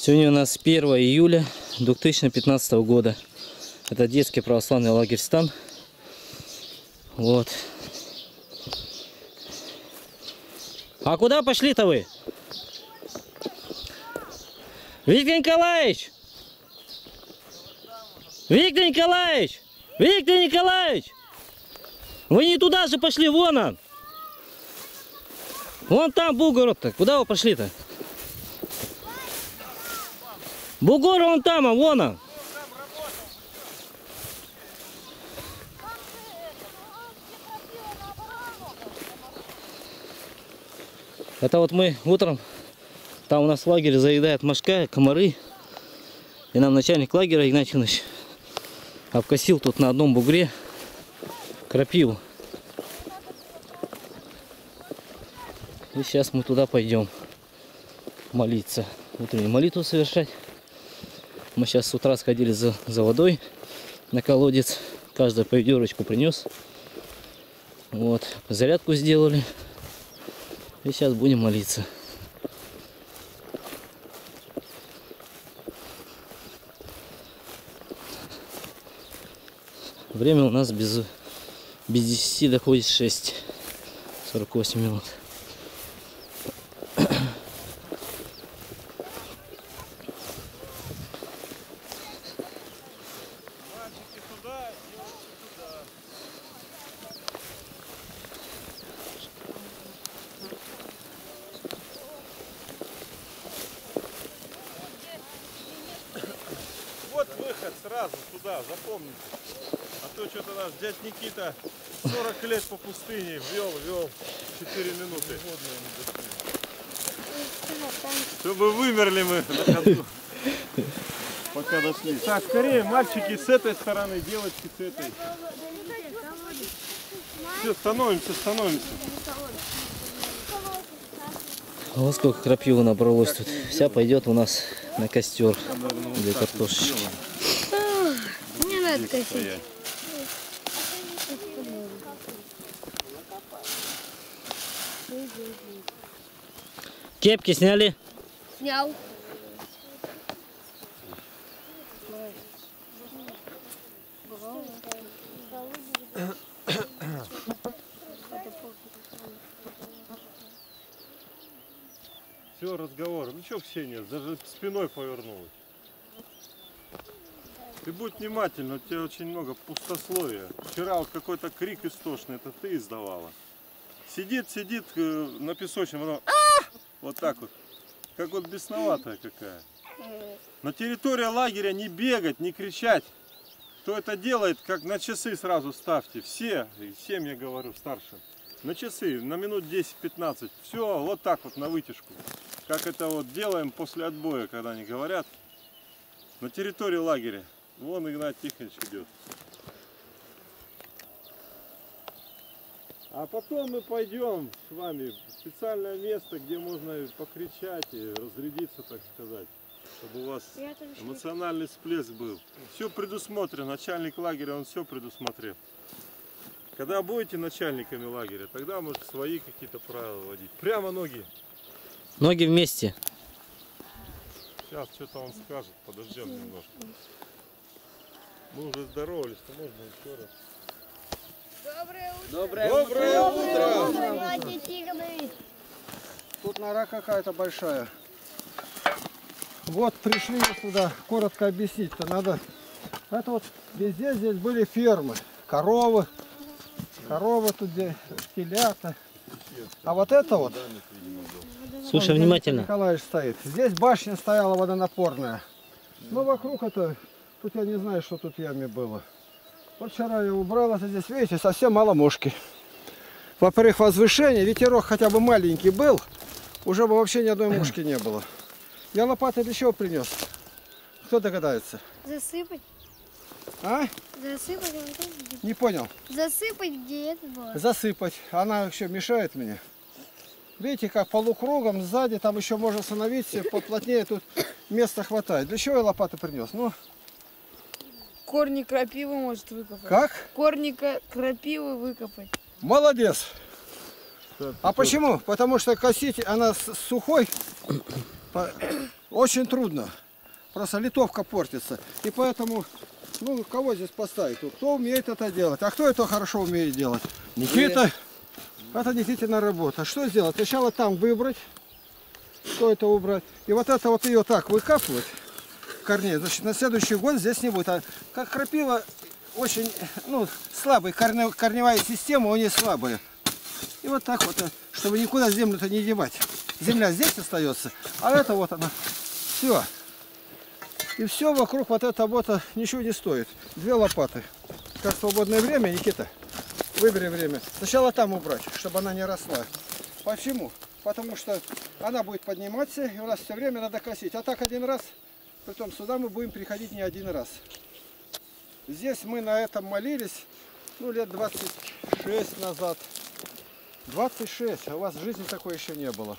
Сегодня у нас 1 июля 2015 года. Это детский православный лагерь Стан. Вот. А куда пошли-то вы? Виктор Николаевич! Виктор Николаевич! Виктор Николаевич! Вы не туда же пошли, вон он! Вон там бугород-то. Куда вы пошли-то? Бугор вон там, а вон он. Это вот мы утром, там у нас лагерь заедает мошка, комары. И нам начальник лагеря Игнатий Иванович обкосил тут на одном бугре крапиву. И сейчас мы туда пойдем молиться, утреннюю молитву совершать. Мы сейчас с утра сходили за, за водой на колодец. Каждый по ведерочку принес. Вот, зарядку сделали. И сейчас будем молиться. Время у нас без, без 10 доходит 6. 48 минут. Вот выход сразу туда, запомните. А то что-то наш дядь Никита 40 лет по пустыне вел, вел 4 минуты. Чтобы вымерли мы на ходу. Пока дошли. Так, скорее, мальчики с этой стороны, девочки с этой. Все, становимся, становимся. А Вот сколько крапивы набралось тут. Вся пойдет у нас на костер для картошечки. Не надо косить. Кепки сняли? Снял. Все, разговор. Ну что, Ксения, даже спиной повернулась. Ты будь внимательна, у тебя очень много пустословия. Вчера вот какой-то крик истошный, это ты издавала. Сидит, сидит э, на песочном, «А!» Вот так вот, как вот бесноватая какая. На территории лагеря не бегать, не кричать. Кто это делает, как на часы сразу ставьте. Все, всем я говорю, старшим. На часы, на минут 10-15. Все, вот так вот на вытяжку. Как это вот делаем после отбоя, когда они говорят. На территории лагеря. Вон Игнат Тихонович идет. А потом мы пойдем с вами в специальное место, где можно покричать и разрядиться, так сказать. Чтобы у вас эмоциональный всплеск был. Все предусмотрено. Начальник лагеря, он все предусмотрел. Когда будете начальниками лагеря, тогда может свои какие-то правила вводить. Прямо ноги. Ноги вместе. Сейчас что-то он скажет, подождем немножко. Мы уже здоровались, то можно еще раз. Доброе Доброе утро! Давайте, Тигры. Тут нора какая-то большая. Вот пришли мы сюда, коротко объяснить-то надо. Это вот везде здесь были фермы, коровы, коровы тут здесь, телята. А вот это вот, Слушай внимательно. Николаевич стоит. Здесь башня стояла водонапорная. Ну вокруг это, тут я не знаю, что тут в яме было. Вот вчера я убрал это здесь, видите, совсем мало мушки. Во-первых, возвышение, ветерок хотя бы маленький был, уже бы вообще ни одной мушки не было. Я лопатой для чего принес? Кто догадается? Засыпать. А? Засыпать. Не понял. Засыпать, где это было. Засыпать. Она еще мешает мне. Видите, как полукругом сзади, там еще можно остановиться, поплотнее тут места хватает. Для чего я лопаты принес? Ну, Корни крапивы может выкопать. как? Корни крапивы выкопать. Молодец. А почему? Потому что косить она с- сухой, Очень трудно. Просто литовка портится. И поэтому, ну, кого здесь поставить? Кто умеет это делать? А кто это хорошо умеет делать? Никита. Это Никитина работа. Что сделать? Сначала там выбрать, что это убрать. И вот это вот ее так выкапывать, корней. Значит, на следующий год здесь не будет. А как крапива очень, ну, слабый, корне- корневая система у нее слабая. И вот так вот, э, чтобы никуда землю-то не девать. Земля здесь остается, а это вот она. Все. И все вокруг вот это вот э, ничего не стоит. Две лопаты. Как свободное время, Никита, выбери время. Сначала там убрать, чтобы она не росла. Почему? Потому что она будет подниматься, и у нас все время надо косить. А так один раз, притом сюда мы будем приходить не один раз. Здесь мы на этом молились, ну, лет 26 назад. 26, а у вас в жизни такой еще не было.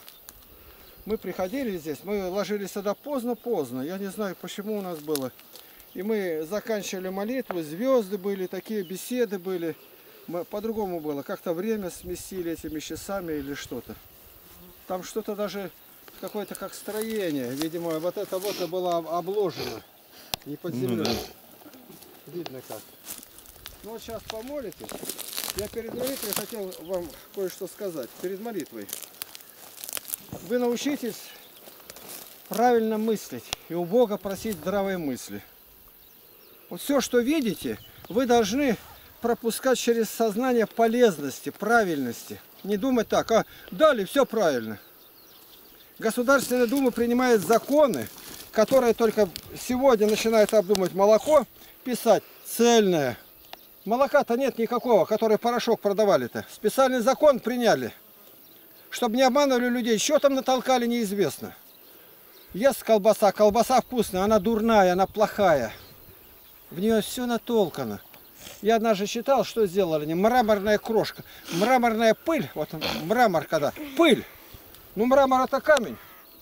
Мы приходили здесь, мы ложились сюда поздно-поздно. Я не знаю, почему у нас было. И мы заканчивали молитву, звезды были, такие беседы были. По-другому было. Как-то время сместили этими часами или что-то. Там что-то даже какое-то как строение. Видимо, вот это вот и было об- обложено. Не под землей. Видно как. Ну вот сейчас помолитесь. Я перед молитвой хотел вам кое-что сказать. Перед молитвой. Вы научитесь правильно мыслить и у Бога просить здравой мысли. Вот все, что видите, вы должны пропускать через сознание полезности, правильности. Не думать так, а дали, все правильно. Государственная Дума принимает законы, которые только сегодня начинают обдумывать молоко, писать цельное. Молока-то нет никакого, который порошок продавали-то. Специальный закон приняли, чтобы не обманывали людей. Что там натолкали, неизвестно. Ест колбаса, колбаса вкусная, она дурная, она плохая. В нее все натолкано. Я однажды читал, что сделали они. Мраморная крошка. Мраморная пыль. Вот мрамор когда. Пыль. Ну мрамор это камень.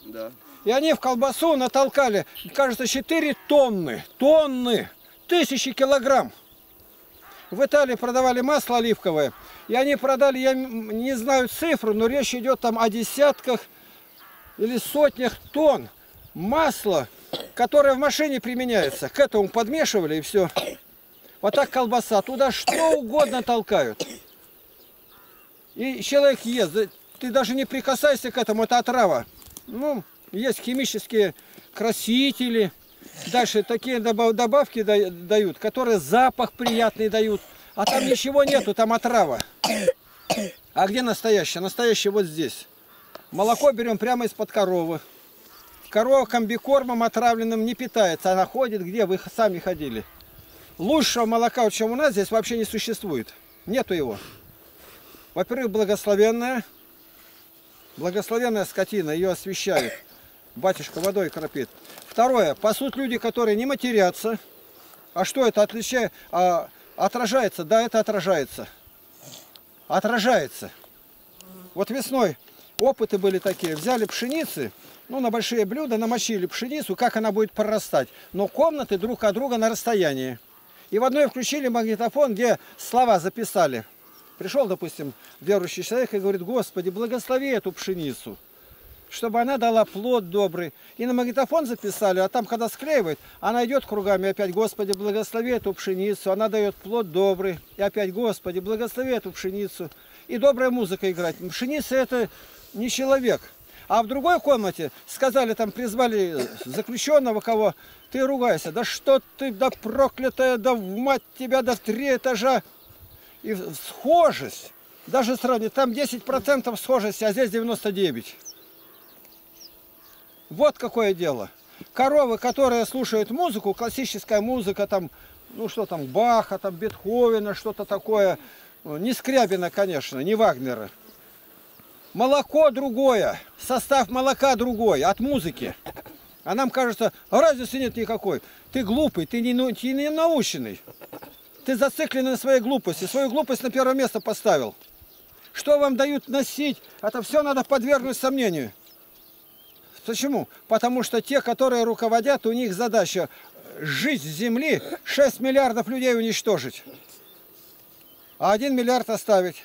Да. И они в колбасу натолкали, кажется, 4 тонны. Тонны. Тысячи килограмм. В Италии продавали масло оливковое. И они продали, я не знаю цифру, но речь идет там о десятках или сотнях тонн масла, которое в машине применяется. К этому подмешивали и все. Вот так колбаса. Туда что угодно толкают. И человек ест. Ты даже не прикасайся к этому, это отрава. Ну, есть химические красители. Дальше такие добав- добавки да- дают, которые запах приятный дают. А там ничего нету, там отрава. А где настоящее? Настоящее вот здесь. Молоко берем прямо из-под коровы. Корова комбикормом отравленным не питается. Она ходит где? Вы сами ходили. Лучшего молока, чем у нас, здесь вообще не существует. Нету его. Во-первых, благословенная. Благословенная скотина, ее освещают. Батюшка водой кропит. Второе, пасут люди, которые не матерятся. А что это отличает? А, отражается? Да, это отражается. Отражается. Вот весной опыты были такие. Взяли пшеницы, ну, на большие блюда намочили пшеницу, как она будет прорастать. Но комнаты друг от друга на расстоянии. И в одной включили магнитофон, где слова записали. Пришел, допустим, верующий человек и говорит, Господи, благослови эту пшеницу, чтобы она дала плод добрый. И на магнитофон записали, а там, когда склеивает, она идет кругами, опять, Господи, благослови эту пшеницу, она дает плод добрый. И опять, Господи, благослови эту пшеницу. И добрая музыка играть. Пшеница это не человек. А в другой комнате сказали, там призвали заключенного кого, ты ругайся, да что ты, да проклятая, да в мать тебя, да в три этажа. И схожесть, даже сравнить, там 10% схожести, а здесь 99%. Вот какое дело. Коровы, которые слушают музыку, классическая музыка, там, ну что там, Баха, там, Бетховена, что-то такое, не Скрябина, конечно, не Вагнера. Молоко другое, состав молока другой, от музыки. А нам кажется, «А разницы нет никакой. Ты глупый, ты не, ну- ты не наученный. Ты зацикленный на своей глупости, свою глупость на первое место поставил. Что вам дают носить, это все надо подвергнуть сомнению. Почему? Потому что те, которые руководят, у них задача жить с земли, 6 миллиардов людей уничтожить, а 1 миллиард оставить.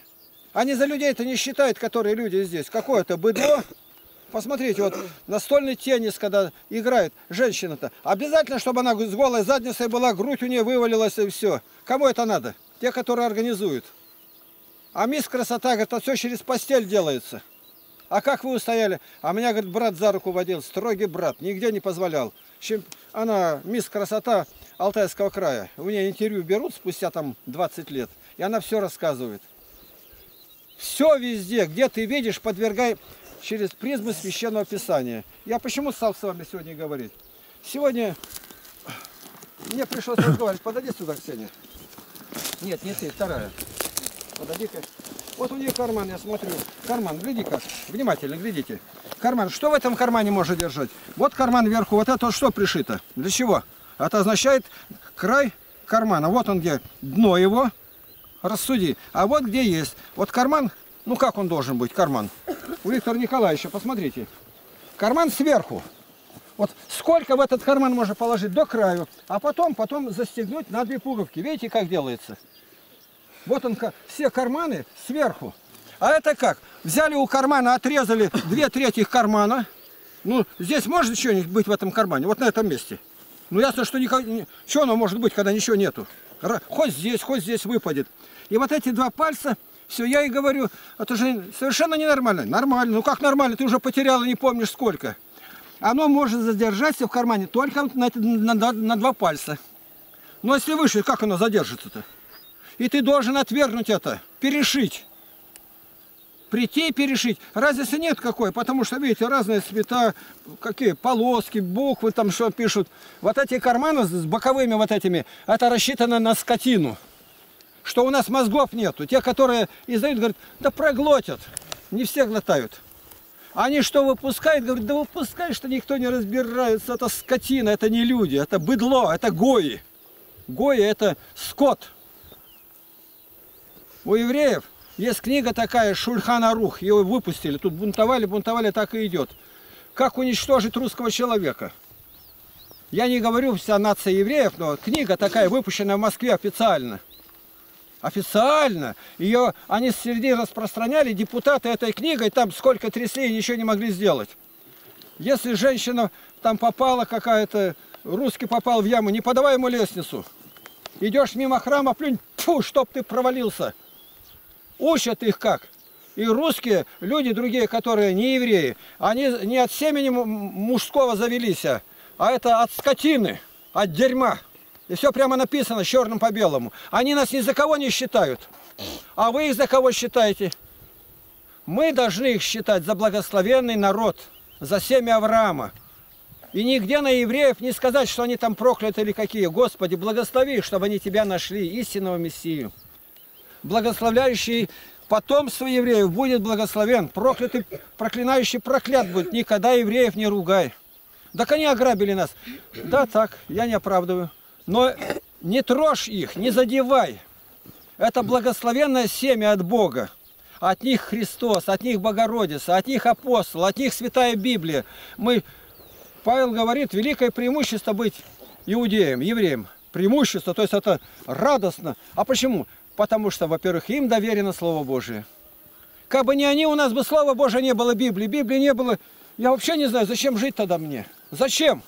Они за людей-то не считают, которые люди здесь. Какое-то быдло, Посмотрите, вот настольный теннис, когда играет женщина-то, обязательно, чтобы она с голой задницей была, грудь у нее вывалилась и все. Кому это надо? Те, которые организуют. А мисс красота, говорит, это все через постель делается. А как вы устояли? А меня, говорит, брат за руку водил, строгий брат, нигде не позволял. Она мисс красота Алтайского края. У нее интервью берут спустя там 20 лет, и она все рассказывает. Все везде, где ты видишь, подвергай через призму священного писания. Я почему стал с вами сегодня говорить? Сегодня мне пришлось разговаривать. Подойди сюда, Ксения. Нет, не ты, вторая. Подойди-ка. Вот у нее карман, я смотрю. Карман, гляди-ка. Внимательно, глядите. Карман. Что в этом кармане можно держать? Вот карман вверху. Вот это что пришито? Для чего? Это означает край кармана. Вот он где. Дно его. Рассуди. А вот где есть. Вот карман. Ну как он должен быть, карман? У Виктора Николаевича, посмотрите. Карман сверху. Вот сколько в этот карман можно положить до краю, а потом, потом застегнуть на две пуговки. Видите, как делается? Вот он, все карманы сверху. А это как? Взяли у кармана, отрезали две трети кармана. Ну, здесь может что-нибудь быть в этом кармане, вот на этом месте. Ну, ясно, что никак... что оно может быть, когда ничего нету? Хоть здесь, хоть здесь выпадет. И вот эти два пальца, все, я и говорю, это же совершенно ненормально. Нормально. Ну, как нормально? Ты уже потерял и не помнишь сколько. Оно может задержаться в кармане только на, на- на- на два пальца. Но если выше, как оно задержится-то? И ты должен отвергнуть это, перешить. Прийти и перешить. Разницы нет какой, потому что, видите, разные цвета, какие полоски, буквы там что пишут. Вот эти карманы с боковыми вот этими, это рассчитано на скотину. Что у нас мозгов нету. Те, которые издают, говорят, да проглотят. Не все глотают. Они что выпускают? Говорят, да выпускай, что никто не разбирается. Это скотина, это не люди, это быдло, это гои. Гои это скот. У евреев есть книга такая Шульхана Рух, ее выпустили. Тут бунтовали, бунтовали, так и идет. Как уничтожить русского человека? Я не говорю вся нация евреев, но книга такая выпущенная в Москве официально. Официально. Ее они среди распространяли, депутаты этой книгой, там сколько трясли и ничего не могли сделать. Если женщина там попала какая-то, русский попал в яму, не подавай ему лестницу. Идешь мимо храма, плюнь, фу, чтоб ты провалился. Учат их как? И русские, люди другие, которые не евреи, они не от семени мужского завелись, а а это от скотины, от дерьма. И все прямо написано черным по белому. Они нас ни за кого не считают. А вы их за кого считаете? Мы должны их считать за благословенный народ, за семя Авраама. И нигде на евреев не сказать, что они там прокляты или какие. Господи, благослови, чтобы они тебя нашли, истинного Мессию. Благословляющий потомство евреев будет благословен. Проклятый, проклинающий проклят будет. Никогда евреев не ругай. Так они ограбили нас. Да, так, я не оправдываю. Но не трожь их, не задевай. Это благословенное семя от Бога. От них Христос, от них Богородица, от них апостол, от них Святая Библия. Мы, Павел говорит, великое преимущество быть иудеем, евреем. Преимущество, то есть это радостно. А почему? Потому что, во-первых, им доверено Слово Божие. Как бы не они, у нас бы Слова Божие не было Библии. Библии не было. Я вообще не знаю, зачем жить тогда мне. Зачем?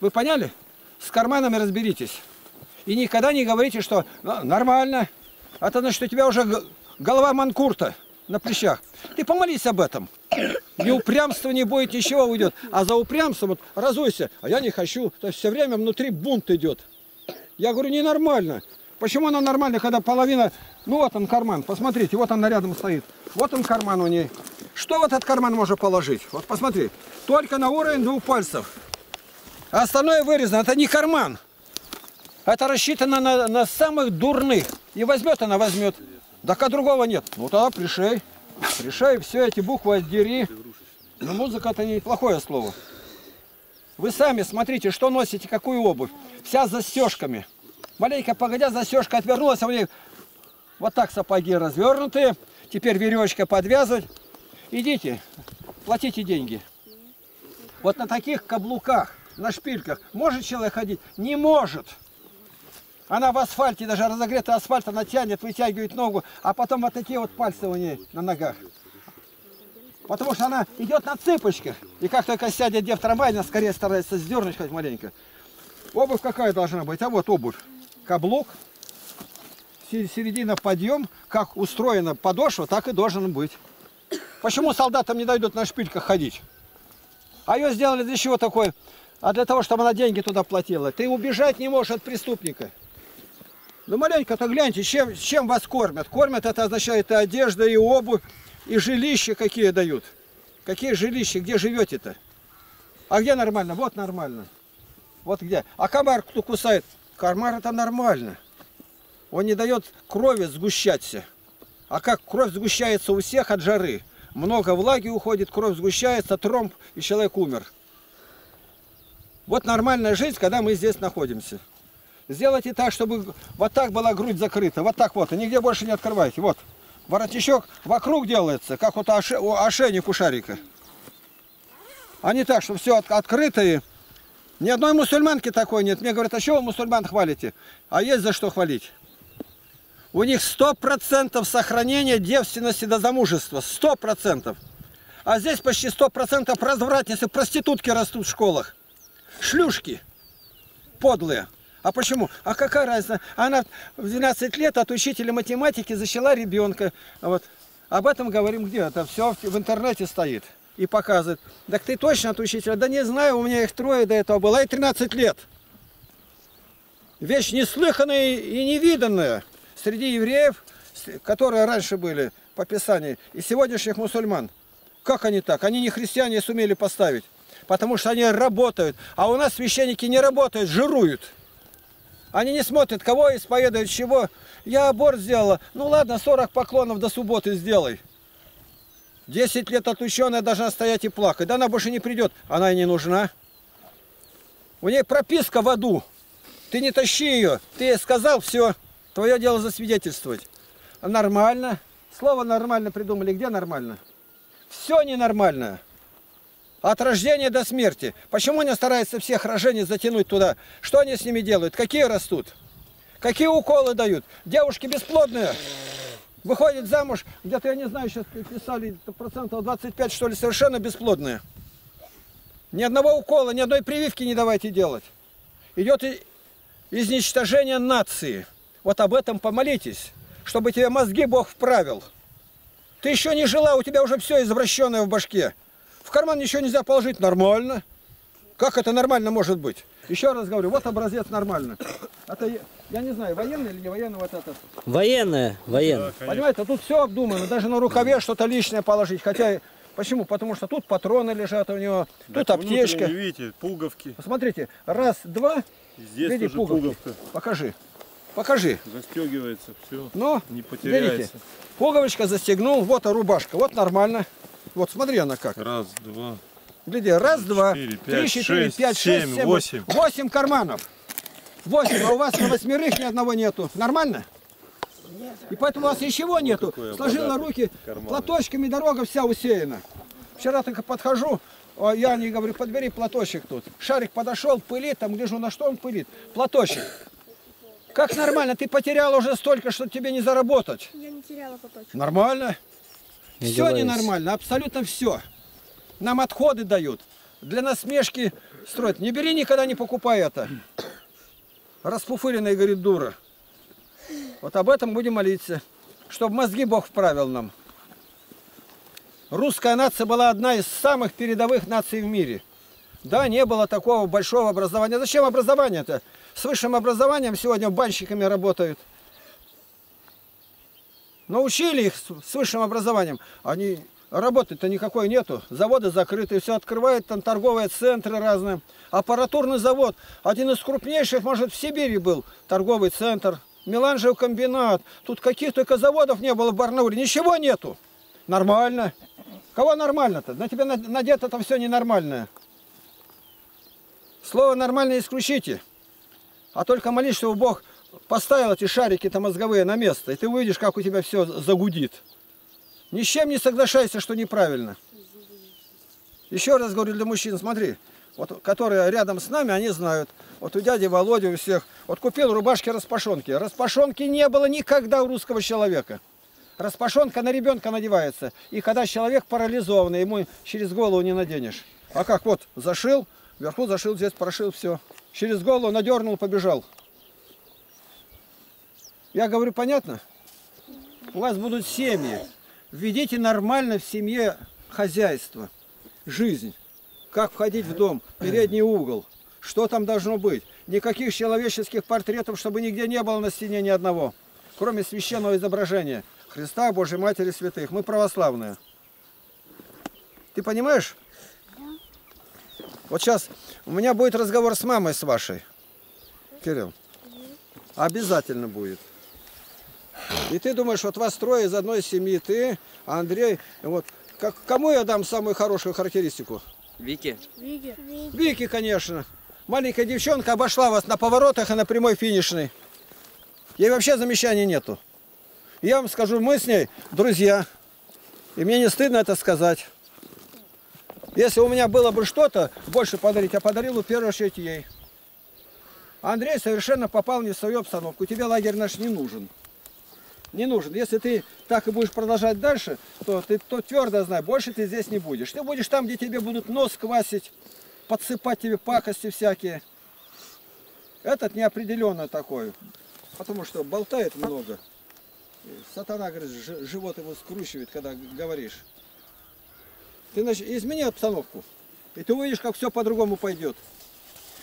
Вы поняли? С карманами разберитесь. И никогда не говорите, что «Ну, нормально. Это значит, что у тебя уже голова манкурта на плечах. Ты помолись об этом. Ни упрямства не будет, ничего уйдет. А за упрямством вот разуйся. А я не хочу. То есть все время внутри бунт идет. Я говорю, ненормально. Почему оно нормально, когда половина... Ну вот он карман, посмотрите, вот он рядом стоит. Вот он карман у ней. Что в этот карман можно положить? Вот посмотри. Только на уровень двух пальцев. А остальное вырезано. Это не карман. Это рассчитано на, на самых дурных. И возьмет она, возьмет. Так а другого нет. Ну тогда пришей. Пришей, все эти буквы отдери. Но музыка это неплохое слово. Вы сами смотрите, что носите, какую обувь. Вся застежками. Маленько погодя, застежка отвернулась, а у них вот так сапоги развернутые. Теперь веревочка подвязывать. Идите, платите деньги. Вот на таких каблуках, на шпильках, может человек ходить? Не может. Она в асфальте, даже разогретый асфальт, она тянет, вытягивает ногу, а потом вот такие вот пальцы у нее на ногах. Потому что она идет на цыпочках. И как только сядет где в трамвай, она скорее старается сдернуть хоть маленько. Обувь какая должна быть? А вот обувь. Каблук, се- середина подъем, как устроена подошва, так и должен быть. Почему солдатам не дают на шпильках ходить? А ее сделали для чего такое? А для того, чтобы она деньги туда платила. Ты убежать не можешь от преступника. Ну маленько-то гляньте, чем, чем вас кормят. Кормят это означает и одежда, и обувь, и жилища какие дают. Какие жилища, где живете-то? А где нормально? Вот нормально. Вот где. А комар кто кусает? Комар это нормально. Он не дает крови сгущаться. А как кровь сгущается у всех от жары? Много влаги уходит, кровь сгущается, тромб, и человек умер. Вот нормальная жизнь, когда мы здесь находимся. Сделайте так, чтобы вот так была грудь закрыта. Вот так вот. И нигде больше не открывайте. Вот. Воротничок вокруг делается, как вот оше- ошейник у шарика. А не так, чтобы все открыто и... Ни одной мусульманки такой нет. Мне говорят, а что вы мусульман хвалите? А есть за что хвалить. У них сто процентов сохранения девственности до замужества. Сто процентов. А здесь почти сто процентов развратницы, проститутки растут в школах. Шлюшки подлые. А почему? А какая разница? Она в 12 лет от учителя математики защила ребенка. Вот. Об этом говорим где? Это все в интернете стоит и показывает. Так ты точно от учителя? Да не знаю, у меня их трое до этого было, и 13 лет. Вещь неслыханная и невиданная среди евреев, которые раньше были по Писанию, и сегодняшних мусульман. Как они так? Они не христиане сумели поставить. Потому что они работают. А у нас священники не работают, жируют. Они не смотрят, кого исповедуют, чего. Я аборт сделала. Ну ладно, 40 поклонов до субботы сделай. 10 лет отученная должна стоять и плакать. Да она больше не придет. Она и не нужна. У нее прописка в аду. Ты не тащи ее. Ты ей сказал, все. Твое дело засвидетельствовать. Нормально. Слово нормально придумали. Где нормально? Все ненормально. От рождения до смерти. Почему они стараются всех рожений затянуть туда? Что они с ними делают? Какие растут? Какие уколы дают? Девушки бесплодные. Выходит замуж, где-то, я не знаю, сейчас писали, процентов 25, что ли, совершенно бесплодные. Ни одного укола, ни одной прививки не давайте делать. Идет изничтожение нации. Вот об этом помолитесь, чтобы тебе мозги Бог вправил. Ты еще не жила, у тебя уже все извращенное в башке. В карман ничего нельзя положить, нормально. Как это нормально может быть? Еще раз говорю, вот образец нормально. Это, я- я не знаю, военный или не военный вот этот. Военная, военная. Понимаете, тут все обдумано, даже на рукаве что-то лишнее положить. Хотя, почему? Потому что тут патроны лежат у него, тут Так аптечка. внутренне, видите, пуговки. Посмотрите, раз, два, Здесь Види тоже пуговки. пуговка. покажи. Покажи. Застегивается, все. Ну, Не потеряется. видите, пуговичка застегнул, вот а рубашка, вот нормально. Вот, смотри она как. Раз, два. Гляди, раз, два, Четыре, три, пять, четыре, шесть, пять, семь, шесть, семь, восемь. Восемь карманов. Восемь, а у вас на восьмерых ни одного нету. Нормально? И поэтому у вас ничего нету. Сложила руки, кармана. платочками дорога вся усеяна. Вчера только подхожу, а я не говорю, подбери платочек тут. Шарик подошел, пылит, там гляжу, на что он пылит. Платочек. Как нормально? Ты потерял уже столько, что тебе не заработать. Я не теряла поточек. Нормально? Не Все говорите. ненормально, абсолютно все. Нам отходы дают. Для насмешки строят. Не бери никогда, не покупай это. Распуфыренная, говорит, дура. Вот об этом будем молиться. Чтобы мозги Бог вправил нам. Русская нация была одна из самых передовых наций в мире. Да, не было такого большого образования. Зачем образование-то? С высшим образованием сегодня банщиками работают. Научили их с высшим образованием. Они работы-то никакой нету. Заводы закрыты, все открывают там торговые центры разные. Аппаратурный завод, один из крупнейших, может, в Сибири был, торговый центр. Меланжев комбинат. Тут каких только заводов не было в Барнауле. Ничего нету. Нормально. Кого нормально-то? На тебя над- надето там все ненормальное. Слово нормально исключите. А только молись, чтобы Бог поставил эти шарики-то мозговые на место, и ты увидишь, как у тебя все загудит. Ни с чем не соглашайся, что неправильно. Еще раз говорю для мужчин, смотри, вот, которые рядом с нами, они знают. Вот у дяди Володи, у всех. Вот купил рубашки распашонки. Распашонки не было никогда у русского человека. Распашонка на ребенка надевается. И когда человек парализованный, ему через голову не наденешь. А как вот, зашил, вверху зашил, здесь прошил, все. Через голову надернул, побежал. Я говорю, понятно? У вас будут семьи. Введите нормально в семье хозяйство, жизнь. Как входить в дом, передний угол, что там должно быть. Никаких человеческих портретов, чтобы нигде не было на стене ни одного, кроме священного изображения Христа, Божьей Матери, святых. Мы православные. Ты понимаешь? Вот сейчас у меня будет разговор с мамой с вашей. Кирилл. Обязательно будет. И ты думаешь, вот вас трое из одной семьи, ты, Андрей, вот. Как, кому я дам самую хорошую характеристику? Вики, Вики. Вики, конечно. Маленькая девчонка обошла вас на поворотах и на прямой финишной. Ей вообще замечаний нету. Я вам скажу, мы с ней друзья. И мне не стыдно это сказать. Если у меня было бы что-то больше подарить, я подарил в первую очередь ей. Андрей совершенно попал не в свою обстановку. Тебе лагерь наш не нужен. Не нужен. Если ты так и будешь продолжать дальше, то ты то твердо знай, больше ты здесь не будешь. Ты будешь там, где тебе будут нос квасить, подсыпать тебе пакости всякие. Этот неопределенно такой, потому что болтает много. Сатана, говорит, жи- живот его скручивает, когда говоришь. Ты нач- измени обстановку, и ты увидишь, как все по-другому пойдет.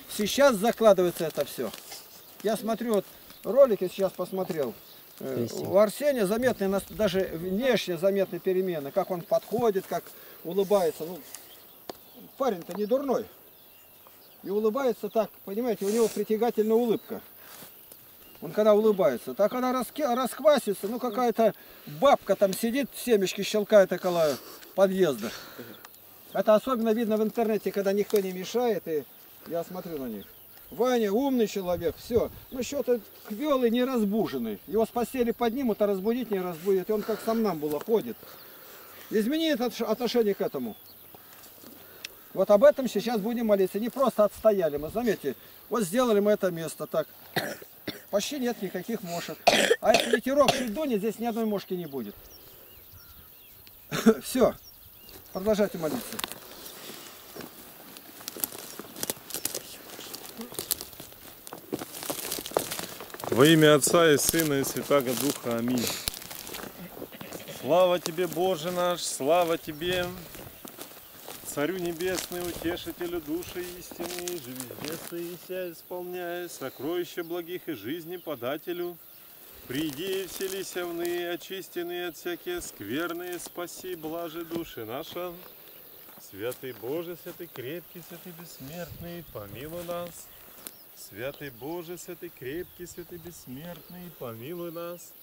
Сейчас закладывается это все. Я смотрю, вот ролики сейчас посмотрел. Э. У Арсения заметны, нас- даже внешне заметны перемены. Как он подходит, как улыбается. Ну, парень-то не дурной. И улыбается так, понимаете, у него притягательная улыбка. Он когда улыбается. Так она раске- расквасится, ну какая-то бабка там сидит, семечки щелкает около подъезда. Это особенно видно в интернете, когда никто не мешает, и я смотрю на них. Ваня умный человек, все. Ну что-то квелый, не разбуженный. Его с постели поднимут, а разбудить не разбудит. И он как сам нам было ходит. Измени отношение к этому. Вот об этом сейчас будем молиться. Не просто отстояли мы, заметьте. Вот сделали мы это место так. Почти нет никаких мошек. А если ветерок чуть дунет, здесь ни одной мошки не будет. Все. Продолжайте молиться. Во имя Отца и Сына и Святаго Духа. Аминь. Слава Тебе, Боже наш, слава Тебе, Царю Небесный, Утешителю души истины, же везде и исполняя сокровища благих и жизни подателю. Приди и вселися в ныне, очистенные от всякие скверные, спаси, блажи души наша. Святый Боже, святый крепкий, святый бессмертный, помилуй нас. Святый Боже, святый крепкий, святый бессмертный, помилуй нас.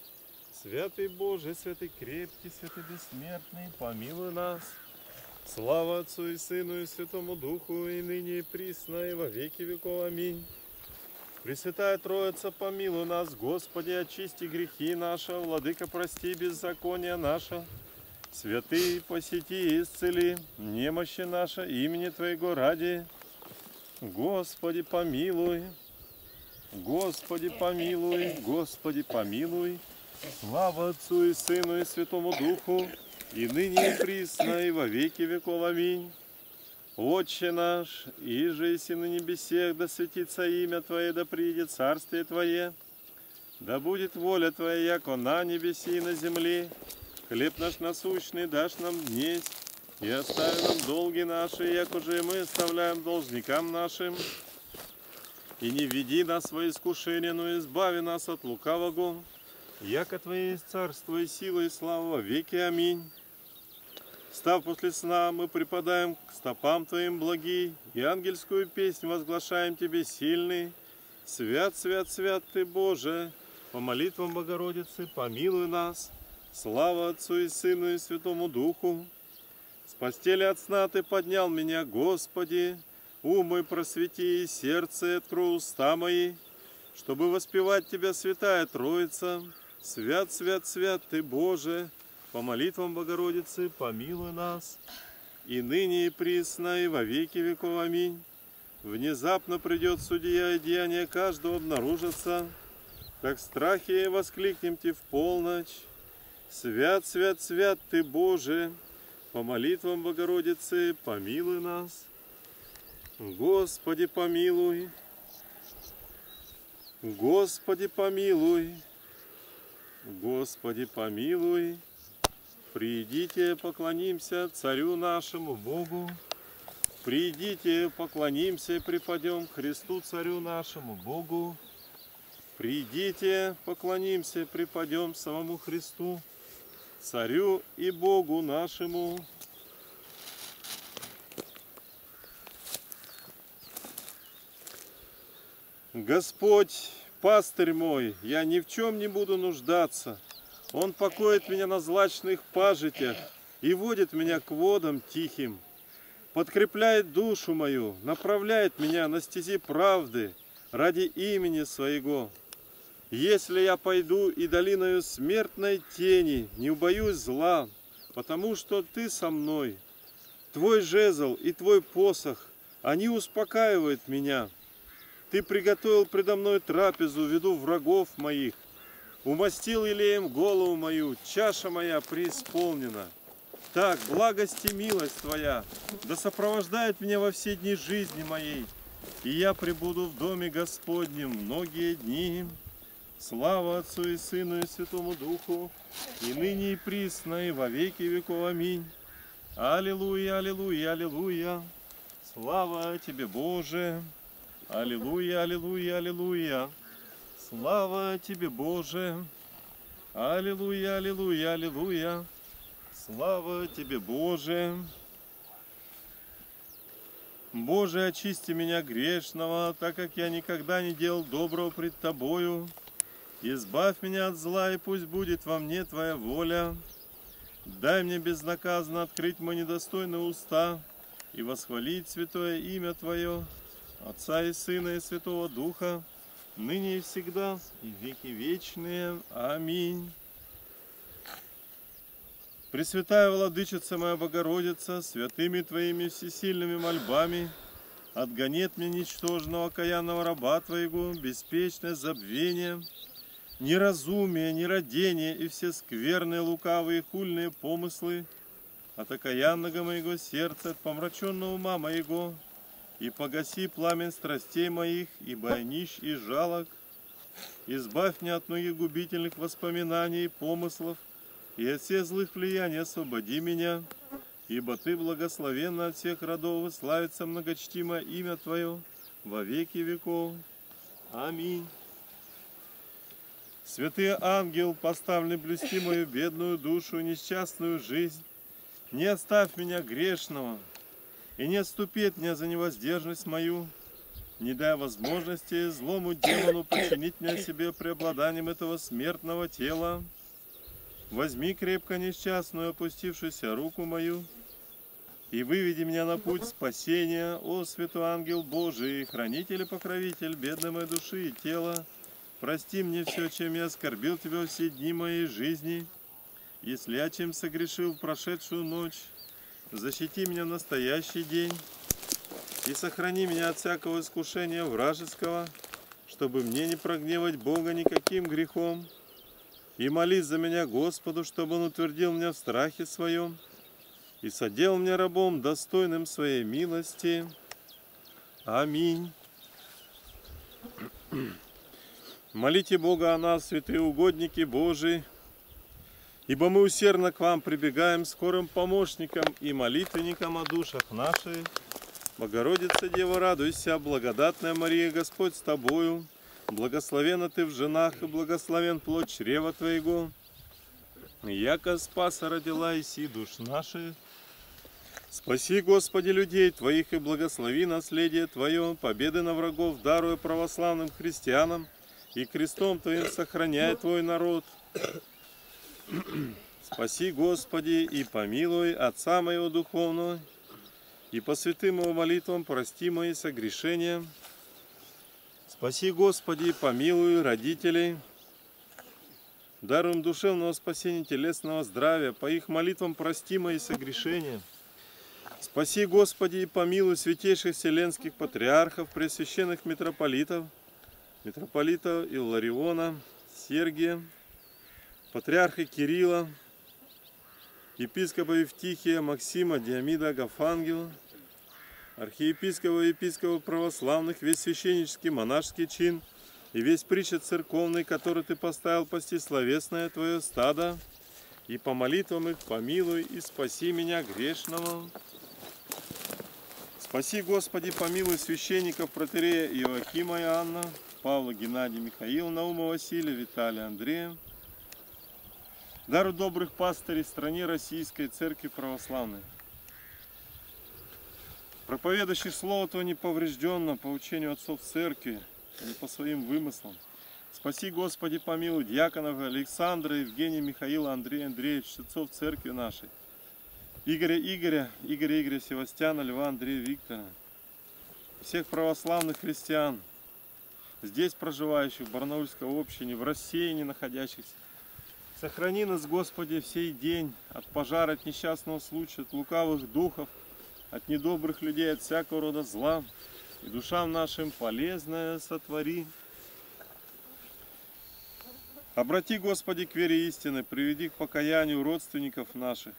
Святый Боже, святый крепкий, святый бессмертный, помилуй нас. Слава Отцу и Сыну и Святому Духу, и ныне и присно, и во веки веков. Аминь. Пресвятая Троица, помилуй нас, Господи, очисти грехи наши, Владыка, прости беззаконие наше. Святый, посети и исцели немощи наши имени Твоего ради. Господи, помилуй. Господи, помилуй. Господи, помилуй. Слава Отцу и Сыну и Святому Духу, и ныне и присно, и во веки веков. Аминь. Отче наш, иже и на небесех, да светится имя Твое, да придет царствие Твое. Да будет воля Твоя, яко на небеси и на земле. Хлеб наш насущный дашь нам днесь, и остави нам долги наши, як уже мы оставляем должникам нашим. И не веди нас во искушение, но избави нас от лукавого. Яко Твое есть царство и сила и слава во веки. Аминь. Став после сна, мы припадаем к стопам Твоим благи, и ангельскую песнь возглашаем Тебе сильный. Свят, свят, свят Ты, Боже, по молитвам Богородицы помилуй нас. Слава Отцу и Сыну и Святому Духу. С постели от сна Ты поднял меня, Господи, ум мой просвети и сердце открой уста мои, чтобы воспевать Тебя, Святая Троица. Свят, свят, свят Ты, Боже, по молитвам Богородицы помилуй нас, и ныне и присно, и во веки веков. Аминь. Внезапно придет судья, и деяния каждого обнаружатся. Так в страхе воскликнем Те в полночь. Свят, свят, свят Ты, Боже, по молитвам Богородицы помилуй нас. Господи, помилуй. Господи, помилуй. Господи, помилуй. Придите, поклонимся Царю нашему Богу. Придите, поклонимся и припадем Христу Царю нашему Богу. Придите, поклонимся и припадем самому Христу, Царю и Богу нашему. Господь, пастырь мой, я ни в чем не буду нуждаться. Он покоит меня на злачных пажитях и водит меня к водам тихим. Подкрепляет душу мою, направляет меня на стези правды ради имени Своего. Если я пойду и долиною смертной тени, не убоюсь зла, потому что Ты со мной. Твой жезл и Твой посох, они успокаивают меня. Ты приготовил предо мной трапезу в виду врагов моих. Умастил елеем голову мою, чаша моя преисполнена. Так, благость и милость Твоя да сопровождает меня во все дни жизни моей, и я пребуду в доме Господнем многие дни. Слава Отцу и Сыну и Святому Духу, и ныне и присно, и во веки веков. Аминь. Аллилуйя, аллилуйя, аллилуйя. Слава Тебе, Боже. Аллилуйя, аллилуйя, аллилуйя. Слава Тебе, Боже. Аллилуйя, аллилуйя, аллилуйя. Слава Тебе, Боже. Боже, очисти меня грешного, так как я никогда не делал доброго пред Тобою. Избавь меня от зла, и пусть будет во мне Твоя воля. Дай мне безнаказанно открыть мои недостойные уста и восхвалить святое имя Твое, Отца и Сына и Святого Духа, ныне и всегда, и веки вечные. Аминь. Пресвятая Владычица моя Богородица, святыми Твоими всесильными мольбами, отгони от меня ничтожного окаянного раба Твоего, беспечное забвение, неразумие, нерадение и все скверные, лукавые, хульные помыслы от окаянного моего сердца, от помраченного ума моего, и погаси пламень страстей моих, ибо я нищ и жалок. Избавь меня от многих губительных воспоминаний и помыслов, и от всех злых влияний освободи меня, ибо Ты благословенна от всех родов, и славится многочтимое имя Твое во веки веков. Аминь. Святый ангел, поставленный блюсти мою бедную душу, несчастную жизнь, не оставь меня грешного, и не отступи от меня за невоздержность мою, не дай возможности злому демону подчинить меня себе преобладанием этого смертного тела. Возьми крепко несчастную опустившуюся руку мою и выведи меня на путь спасения, о святой ангел Божий, хранитель и покровитель бедной моей души и тела. Прости мне все, чем я оскорбил Тебя все дни моей жизни, если я чем согрешил в прошедшую ночь. Защити меня в настоящий день и сохрани меня от всякого искушения вражеского, чтобы мне не прогневать Бога никаким грехом. И молись за меня Господу, чтобы Он утвердил меня в страхе своем и содел меня рабом, достойным своей милости. Аминь. Молите Бога о нас, святые угодники Божии, ибо мы усердно к вам прибегаем скорым помощникам и молитвенникам о душах наших. Богородица Дева, радуйся, благодатная Мария, Господь с тобою, благословена ты в женах и благословен плод чрева твоего. Яко спаса родила иси душ наших. Спаси, Господи, людей Твоих и благослови наследие Твое, победы на врагов даруя православным христианам, и крестом Твоим сохраняй Твой народ. Спаси, Господи, и помилуй Отца моего духовного, и по святым его молитвам прости мои согрешения. Спаси, Господи, помилуй родителей, даруем душевного спасения, телесного здравия, по их молитвам прости мои согрешения. Спаси, Господи, и помилуй святейших вселенских патриархов, пресвященных митрополитов, митрополита Иллариона, Сергия, патриарха Кирилла, епископа Евтихия Максима Диамида Агафангела, архиепископа и епископа православных, весь священнический монашеский чин и весь причет церковный, который ты поставил пасти словесное твое стадо, и по молитвам их помилуй и спаси меня грешного. Спаси, Господи, помилуй священников протерея Иоакима и Анна, Павла, Геннадия, Михаила, Наума, Василия, Виталия, Андрея. Дару добрых пастырей стране Российской Церкви Православной. Проповедующий Слово Твое неповрежденно по учению отцов Церкви, не по своим вымыслам. Спаси, Господи, помилуй диаконов Александра, Евгения, Михаила, Андрея, Андреевич, отцов Церкви нашей. Игоря Игоря, Игоря Игоря Севастьяна, Льва Андрея Виктора, всех православных христиан, здесь проживающих, в Барнаульской общине, в не находящихся. Сохрани нас, Господи, всей день от пожара, от несчастного случая, от лукавых духов, от недобрых людей, от всякого рода зла. И душам нашим полезное сотвори. Обрати, Господи, к вере истины, приведи к покаянию родственников наших,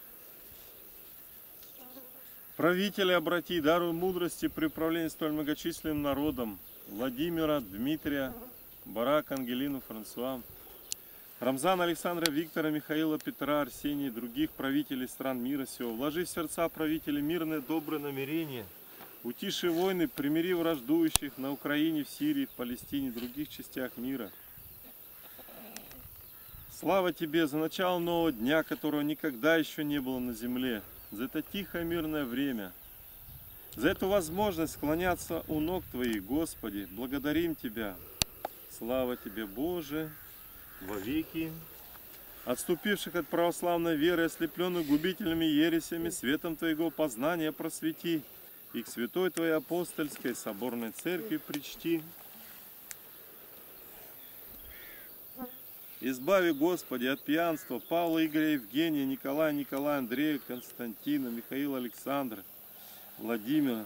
Правителя обрати, даруй мудрости при управлении столь многочисленным народом. Владимира, Дмитрия, Барак, Ангелину, Франсуа, Рамзана, Александра, Виктора, Михаила, Петра, Арсения и других правителей стран мира сего. Вложи в сердца правителей мирное доброе намерение. Утиши войны, примири враждующих на Украине, в Сирии, в Палестине и других частях мира. Слава Тебе за начало нового дня, которого никогда еще не было на земле за это тихое мирное время, за эту возможность склоняться у ног Твоих, Господи, благодарим Тебя. Слава Тебе, Боже, во веки. Отступивших от православной веры, ослепленных губительными ересями, светом Твоего познания просвети, и к святой Твоей апостольской соборной церкви причти. Избави, Господи, от пьянства Павла, Игоря, Евгения, Николая, Николая, Андрея, Константина, Михаила, Александра, Владимира.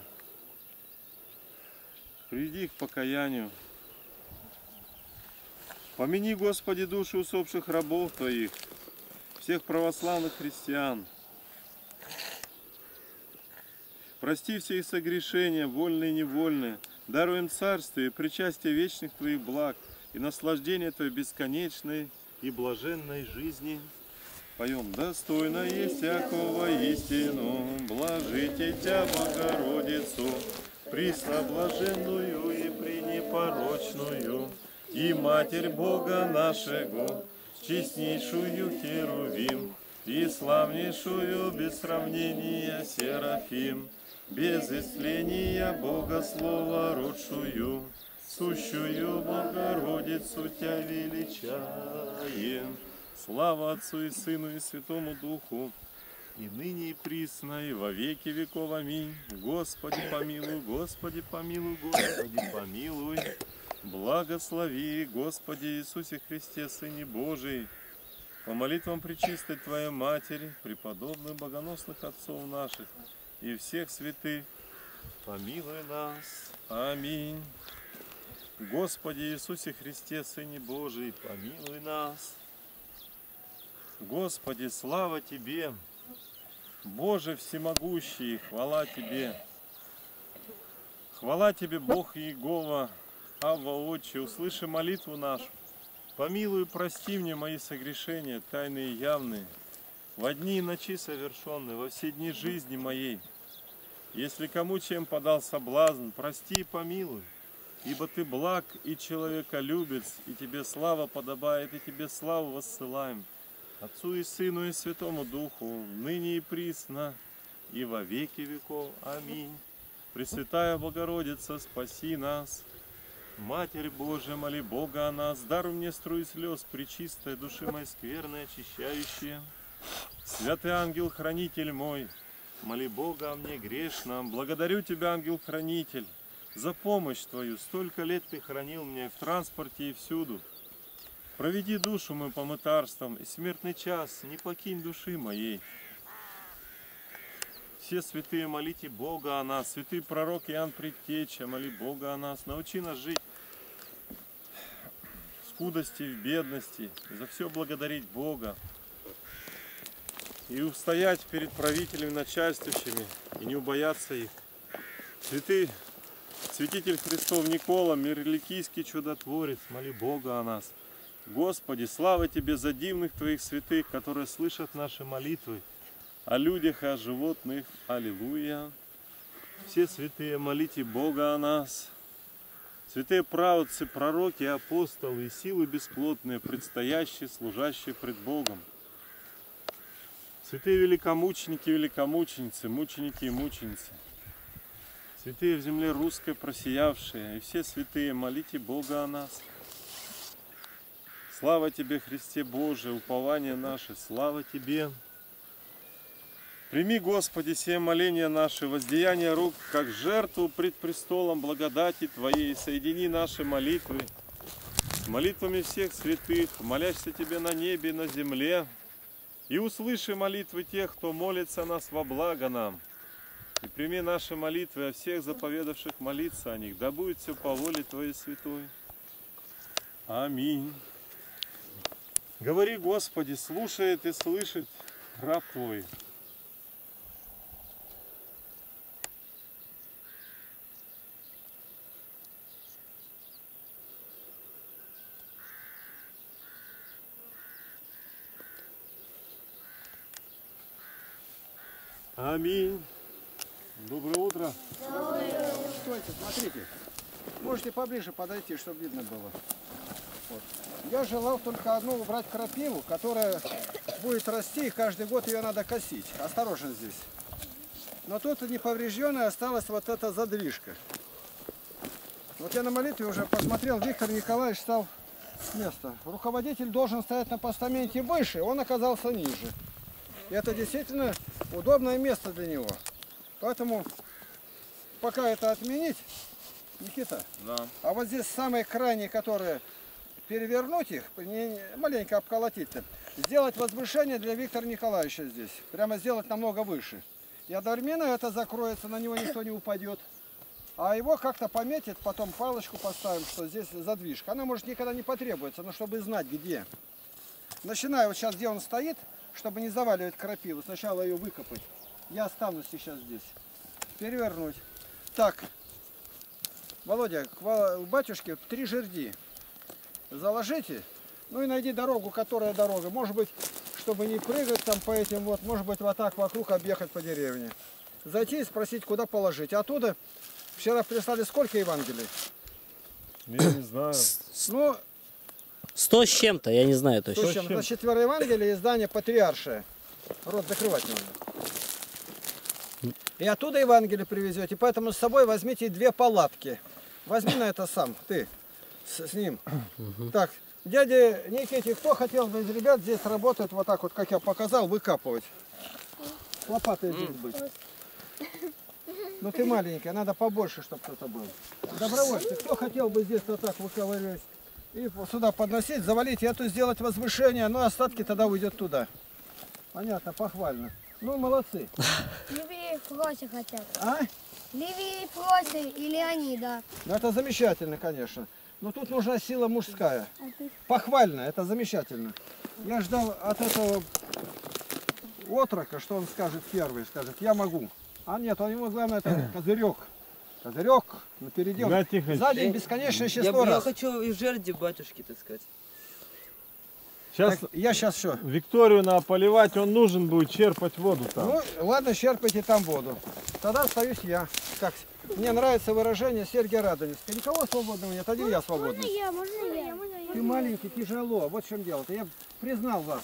Приведи их к покаянию. Помяни, Господи, души усопших рабов Твоих, всех православных христиан. Прости все их согрешения, вольные и невольные. Даруй им царствие и причастие вечных Твоих благ и наслаждение Твоей бесконечной и блаженной жизни. Поем «Достойно есть всякого истину, блажите Тя, Богородицу, пресноблаженную и пренепорочную, и Матерь Бога нашего, честнейшую Херувим, и славнейшую без сравнения Серафим, без истления Бога Слова родшую, сущую Богородицу Тя величаем. Слава Отцу и Сыну и Святому Духу, и ныне и присно, и во веки веков. Аминь. Господи помилуй, Господи помилуй, Господи помилуй. Благослови, Господи Иисусе Христе, Сыне Божий, по молитвам Пречистой Твоей Матери, преподобных богоносных отцов наших и всех святых, помилуй нас. Аминь. Господи Иисусе Христе, Сыне Божий, помилуй нас. Господи, слава Тебе! Боже всемогущий, хвала Тебе! Хвала Тебе, Бог Иегова, Авва Отче, услыши молитву нашу. Помилуй прости мне мои согрешения, тайные и явные, во дни и ночи совершенные, во все дни жизни моей. Если кому чем подал соблазн, прости и помилуй, ибо Ты благ и человеколюбец, и Тебе слава подобает, и Тебе славу воссылаем. Отцу и Сыну и Святому Духу, ныне и присно, и во веки веков. Аминь. Пресвятая Богородица, спаси нас. Матерь Божия, моли Бога о нас, даруй мне струи слез, причистая души моей скверной, очищающие. Святый ангел-хранитель мой, моли Бога о мне грешном, благодарю Тебя, ангел-хранитель, за помощь Твою. Столько лет Ты хранил меня в транспорте и всюду. Проведи душу мою по мытарствам, и смертный час не покинь души моей. Все святые молите Бога о нас, святый пророк Иоанн Предтеча, моли Бога о нас, научи нас жить в скудости, в бедности, за все благодарить Бога. и устоять перед правителями, начальствующими, и не убояться их. Святый святитель Христов Никола, мирликийский чудотворец, моли Бога о нас. Господи, слава Тебе за дивных Твоих святых, которые слышат наши молитвы о людях и о животных. Аллилуйя. Все святые, молите Бога о нас. Святые праведцы, пророки, апостолы и силы бесплотные, предстоящие, служащие пред Богом. Святые великомученики, великомученицы, мученики и мученицы. Святые в земле русской просиявшие, и все святые, молите Бога о нас. Слава Тебе, Христе Божий, упование наше, слава Тебе. Прими, Господи, все моления наши, воздеяние рук, как жертву пред престолом благодати Твоей, соедини наши молитвы с молитвами всех святых, молящихся Тебе на небе на земле, и услыши молитвы тех, кто молится нас во благо нам. И прими наши молитвы о всех заповедавших молиться о них, да будет все по воле Твоей святой. Аминь. Говори, Господи, слушает и слышит раб Твой. Аминь. Доброе утро. Стойте, смотрите. Можете поближе подойти, чтобы видно было. Вот. Я желал только одну убрать крапиву, которая будет расти, и каждый год ее надо косить. Осторожно здесь. Но тут неповрежденная осталась вот эта задвижка. Вот я на молитве уже посмотрел, Виктор Николаевич стал с места. Руководитель должен стоять на постаменте выше, он оказался ниже. И это действительно удобное место для него. Поэтому пока это отменить, Никита, Да. а вот здесь самые крайние, которые перевернуть их, маленько обколотить-то, сделать возвышение для Виктора Николаевича здесь. Прямо сделать намного выше. И одновременно это закроется, на него никто не упадет. А его как-то пометит, потом палочку поставим, что здесь задвижка. Она может никогда не потребуется, но чтобы знать где. Начинаю вот сейчас, где он стоит, чтобы не заваливать крапиву. Сначала ее выкопать. Я останусь сейчас здесь. Перевернуть. Так, Володя, к батюшке три жерди. Заложите, ну и найди дорогу, которая дорога. Может быть, чтобы не прыгать там по этим вот, может быть, вот так вокруг объехать по деревне. Зайти и спросить, куда положить. Оттуда вчера прислали сколько Евангелий? Я не знаю. Ну, Сто с чем-то, я не знаю точно. общем, чем? на четверо Евангелия издание Патриаршее. Рот закрывать не надо. И оттуда Евангелие привезете, поэтому с собой возьмите две палатки. Возьми на это сам, ты, с, с ним. Так, дядя Никите, кто хотел бы из ребят здесь работать вот так вот, как я показал, выкапывать? Лопатой здесь быть. Ну ты маленькая, надо побольше, чтобы кто-то был. Добровольцы, кто хотел бы здесь вот так выковыривать и сюда подносить, завалить, и эту сделать возвышение, но остатки тогда уйдет туда. Понятно, похвально. Ну, молодцы. Левее Фроси хотят. А? Левее Фроси или они, да. Ну, это замечательно, конечно. Но тут нужна сила мужская. А? Похвально, это замечательно. Я ждал от этого отрока, что он скажет первый, скажет, я могу. А нет, он ему главное это козырек. Козырек напереди. он Да, тихо. За день бесконечное Я, число я раз. хочу из жерди батюшки, так сказать. Сейчас Так, я сейчас все. Викторию надо поливать, он нужен будет черпать воду там. Ну, ладно, черпайте там воду. Тогда остаюсь я. Как, мне нравится выражение Сергия Радонежского. Никого свободного нет, один я свободный. я, можно я? Можно я? Ты маленький, тяжело. Вот в чем дело-то. Я признал вас.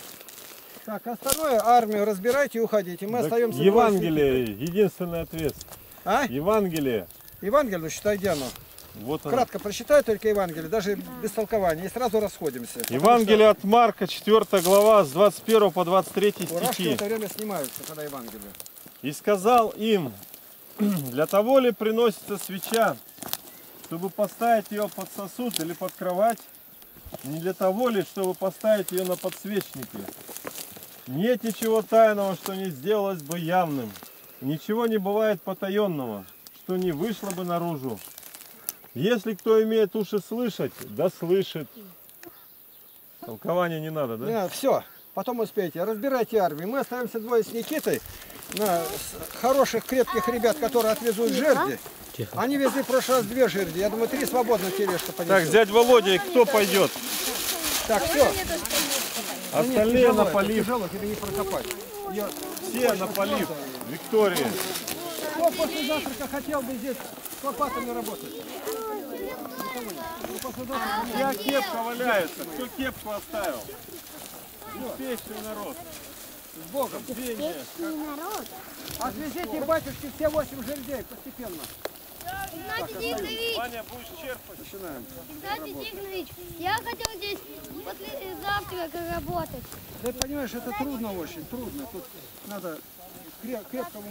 Так, остальное армию разбирайте и уходите. Мы Так остаемся. Евангелие, единственный ответ. А? Евангелие. Евангелие, ну считай, где оно. Вот оно. Кратко прочитай только Евангелие, даже без толкования, и сразу расходимся. Евангелие от Марка, 4 глава, с 21 по 23 что Фуражки в стихи. это время снимаются, когда Евангелие. И сказал им, для того ли приносится свеча, чтобы поставить ее под сосуд или под кровать, не для того ли, чтобы поставить ее на подсвечнике. Нет ничего тайного, что не сделалось бы явным. Ничего не бывает потаенного, что не вышло бы наружу. Если кто имеет уши слышать, да слышит. Толкования не надо, да? Надо, все. потом успеете. Разбирайте армию. Мы остаемся двое с Никитой, на хороших, крепких ребят, которые отвезут жерди. Тихо. Они везли в прошлый раз две жерди. Я думаю, три свободно тележка Так, понесет. дядь Володя, кто пойдет? Так, все. Остальные на полив. Тяжело, тебе не прокопать. Её- Все на полив. Виктория. Кто после завтрака хотел бы здесь с лопатами работать? Вся кепка валяется. Кто кепку оставил? Беспечный народ. С Богом. Деньги. Отвезите, батюшки, все восемь жердей постепенно. Игнатий Тихонович, Ваня, будешь черпать? Начинаем. Игнатий Тихонович, я хотел здесь после завтрака работать. Ты понимаешь, это трудно очень, трудно. Тут надо крепко